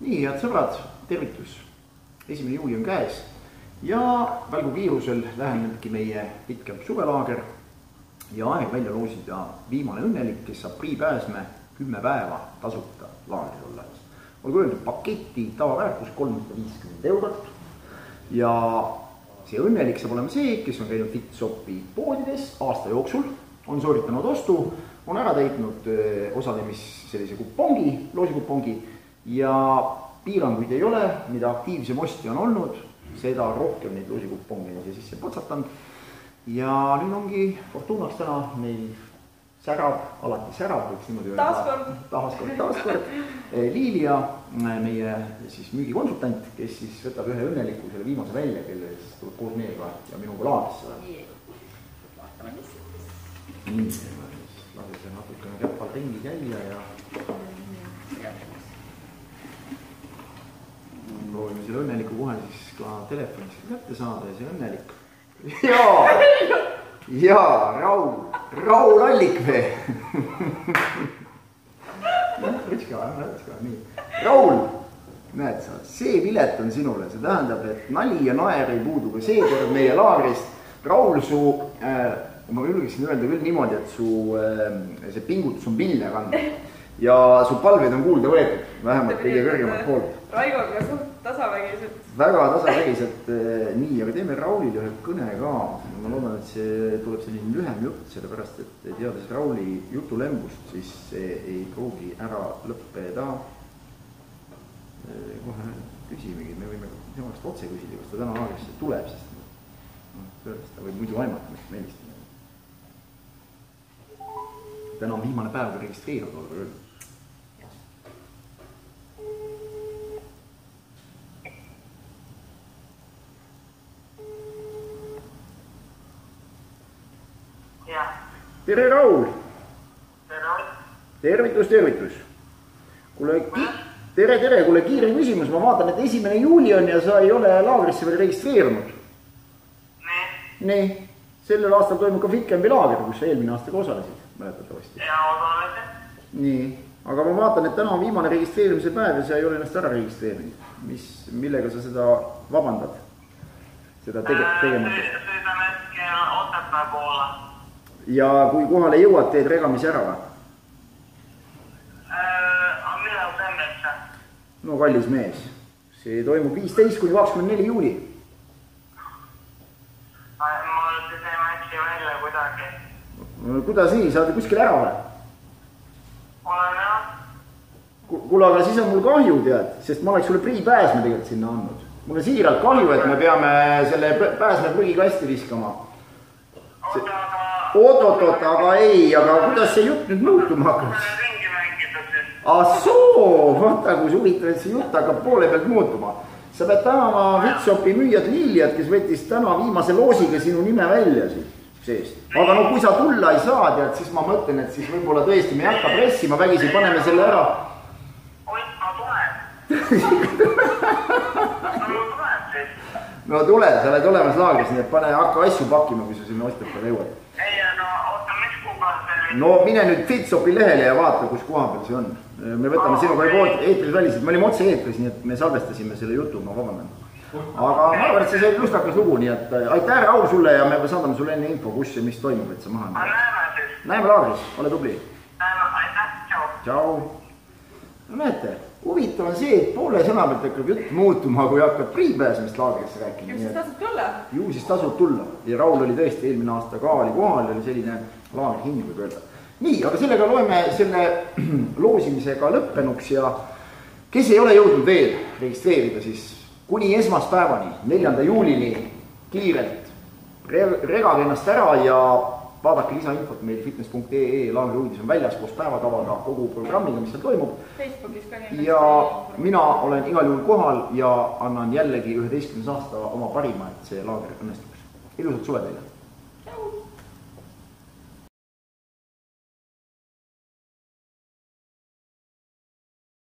nii, head sõbrad, tervitus. esimene juuli on käes ja välgukiirusel lähenebki meie pikem suvelaager ja aeg välja loosida viimane õnnelik, kes saab priipääsme kümme päeva tasuta laagris olles. olgu öeldud, paketi tavaväärtus kolmsada viiskümmend eurot ja see õnnelik saab olema see, kes on käinud Fitshopi poodides aasta jooksul, on sooritanud ostu, on ära täitnud öö, osalemis sellise kupongi, loosikupongi ja piiranguid ei ole, mida aktiivsem ostja on olnud, seda rohkem neid loosikuponge on siia sisse patsatanud. ja nüüd ongi Fortunaks täna meil särab, alati särab, võiks niimoodi öelda. taaskord. taaskord, taaskord. Liilia, meie siis müügikonsultant, kes siis võtab ühe õnneliku, selle viimase välja, kelle siis tuleb koos meiega ja minuga mis nii, lase see natukene käpal ringi käia ja selle õnneliku kohe siis ka telefonist kätte saada ja see õnnelik. jaa, jaa, Raul, Raul Allikvee. võtke ka, võtke ka, nii. Raul, näed sa, see pilet on sinule, see tähendab, et nali ja naer ei puudu ka seekord meie laagrist. Raul, su äh,, ma julgeksin öelda küll niimoodi, et su äh, see pingutus on vilja kandnud ja su palveid on kuulda võetud, vähemalt kõige kõrgemalt poolt Raivoga suht tasavägiselt. väga tasavägiselt eh, nii, aga teeme Raulile ühe kõne ka. ma loodan, et see tuleb selline lühem jutt, sellepärast et teades Rauli jutulembust, siis see ei pruugi ära lõppeda. Eh, kohe küsimegi, me võime tema käest otse küsida, kas ta täna laagrisse tuleb, sest noh, tõepoolest ta võib muidu aimata, miks me helistame. täna on viimane päev, kui registreeruda, olgu tere, Raul! tervitus, tervitus. kuule, tere, tere, kuule kiire küsimus, ma vaatan, et esimene juuli on ja sa ei ole laagrisse veel registreerunud. nii, sellel aastal toimub ka Fikenbi laager, kus sa eelmine aasta ka osalesid, mäletatavasti. ja osalesin. nii, aga ma vaatan, et täna on viimane registreerimise päev ja sa ei ole ennast ära registreerinud. mis, millega sa seda vabandad? seda tege-, tegemata. sõidame hetkel Otepää poole. Ja kui kohale jõuad, teed regamise ära või? millal teeme üldse? no kallis mees, see toimub viisteist kuni kakskümmend neli juuli mul siis ei matši välja kuidagi. kuidas nii, sa oled kuskil ära või? olen jah, Ku- kuule, aga siis on mul kahju, tead, sest ma oleks sulle priipääsme tegelikult sinna andnud. mul on siiralt kahju, et me peame selle pääsme prügikasti viskama. oota, aga. Oot-oot-oot, aga ei, aga kuidas see jutt nüüd muutuma siis. ah soo, vaata kui huvitav, et see jutt hakkab poole pealt muutuma. sa pead tänama Fitshopi müüjat Liljat, kes võttis täna viimase loosiga sinu nime välja siit seest. aga no kui sa tulla ei saa, tead, siis ma mõtlen, et siis võib-olla tõesti me ei hakka pressima, vägisi paneme selle ära oi, ma tulen. no tule, sa oled olemas laagris, nii et pane, hakka asju pakkima, kui sa sinna Otepääle jõuad. ei, no oota, mis kuupäev see oli? No mine nüüd Fitshopi lehele ja vaata, kus koha peal see on. me võtame sinuga juba eetris väliselt, me olime otse-eetris, nii et me salvestasime selle jutu, ma vabandan. aga ma arvan, et see sai lustakas lugu, nii et äh, aitäh, Raul sulle ja me saadame sulle enne info, kus ja mis toimub, et sa maha näeme laagris, ole tubli. aitäh, tšau. tšau. No näete, huvitav on see, et poole sõna pealt hakkab jutt muutuma, kui hakkad priipääsemist laagrisse rääkima. ju siis tasub tulla. ju siis tasub tulla ja Raul oli tõesti eelmine aasta ka oli kohal ja oli selline laagri hing võib öelda. nii, aga sellega loeme selle loosimisega lõppenuks ja kes ei ole jõudnud veel registreerida, siis kuni esmaspäevani, neljanda juulini kiirelt re-, regage ennast ära ja vaadake lisainfot meil fitness.ee laagri uudis on väljas koos päevakavaga, kogu programmiga, mis seal toimub Facebookis ka ja mina olen igal juhul kohal ja annan jällegi üheteistkümnes aasta oma parima, et see laager õnnestuks. ilusat suve teile! tšau.